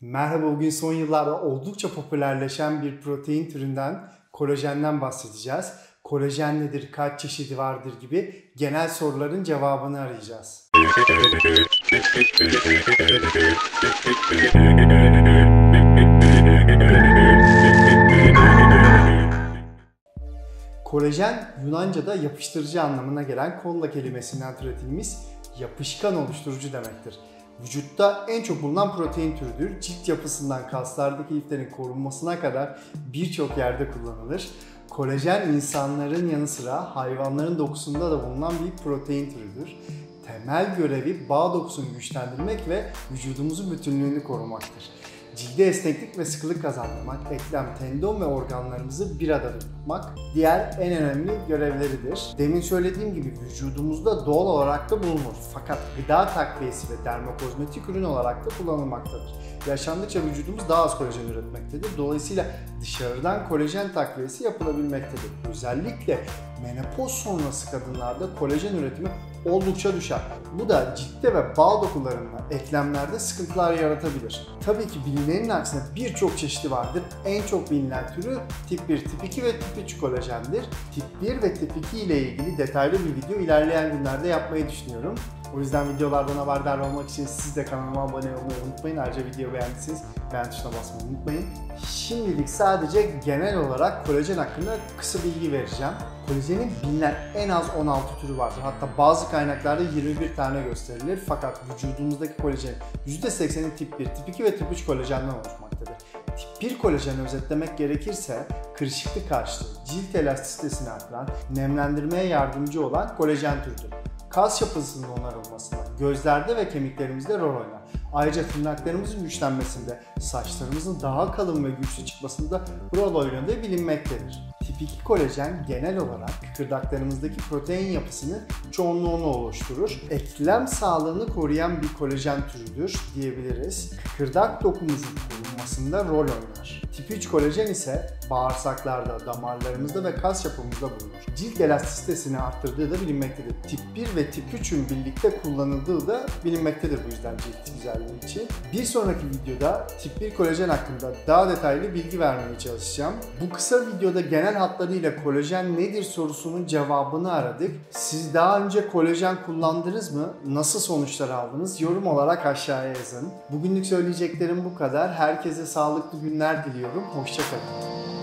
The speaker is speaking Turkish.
Merhaba bugün son yıllarda oldukça popülerleşen bir protein türünden kolajenden bahsedeceğiz. Kolajen nedir, kaç çeşidi vardır gibi genel soruların cevabını arayacağız. Kolajen Yunanca'da yapıştırıcı anlamına gelen kolla kelimesinden türetilmiş yapışkan oluşturucu demektir. Vücutta en çok bulunan protein türüdür. Cilt yapısından kaslardaki liflerin korunmasına kadar birçok yerde kullanılır. Kolajen insanların yanı sıra hayvanların dokusunda da bulunan bir protein türüdür. Temel görevi bağ dokusunu güçlendirmek ve vücudumuzun bütünlüğünü korumaktır. Cilde esneklik ve sıkılık kazandırmak, eklem, tendon ve organlarımızı bir arada tutmak diğer en önemli görevleridir. Demin söylediğim gibi vücudumuzda doğal olarak da bulunur. Fakat gıda takviyesi ve dermokozmetik ürün olarak da kullanılmaktadır. Yaşandıkça vücudumuz daha az kolajen üretmektedir. Dolayısıyla dışarıdan kolajen takviyesi yapılabilmektedir. Özellikle menopoz sonrası kadınlarda kolajen üretimi oldukça düşer. Bu da ciltte ve bağ dokularında, eklemlerde sıkıntılar yaratabilir. Tabii ki bilinenin aksine birçok çeşidi vardır. En çok bilinen türü tip 1, tip 2 ve tip 3 kolajendir. Tip 1 ve tip 2 ile ilgili detaylı bir video ilerleyen günlerde yapmayı düşünüyorum. O yüzden videolardan haberdar olmak için siz de kanalıma abone olmayı unutmayın. Ayrıca video beğendiyseniz beğen tuşuna basmayı unutmayın. Şimdilik sadece genel olarak kolajen hakkında kısa bilgi vereceğim. Kolajenin bilinen en az 16 türü vardır. Hatta bazı kaynaklarda 21 tane gösterilir. Fakat vücudumuzdaki kolajen %80'i tip 1, tip 2 ve tip 3 kolajenden oluşmaktadır. Tip 1 kolajeni özetlemek gerekirse kırışıklık karşılığı, cilt elastisitesini artıran, nemlendirmeye yardımcı olan kolajen türüdür kas yapısının onarılmasında, gözlerde ve kemiklerimizde rol oynar. Ayrıca tırnaklarımızın güçlenmesinde, saçlarımızın daha kalın ve güçlü çıkmasında rol oynadığı bilinmektedir. Tip 2 kolajen genel olarak kıkırdaklarımızdaki protein yapısını çoğunluğunu oluşturur. Eklem sağlığını koruyan bir kolajen türüdür diyebiliriz. Kıkırdak dokumuzun korunmasında rol oynar. Tip 3 kolajen ise bağırsaklarda, damarlarımızda ve kas yapımızda bulunur. Cilt elastisitesini arttırdığı da bilinmektedir. Tip 1 ve tip 3'ün birlikte kullanıldığı da bilinmektedir bu yüzden cilt güzelliği için. Bir sonraki videoda tip 1 kolajen hakkında daha detaylı bilgi vermeye çalışacağım. Bu kısa videoda genel hatlarıyla kolajen nedir sorusunun cevabını aradık. Siz daha önce kolajen kullandınız mı? Nasıl sonuçlar aldınız? Yorum olarak aşağıya yazın. Bugünlük söyleyeceklerim bu kadar. Herkese sağlıklı günler diliyorum. Hoşçakalın.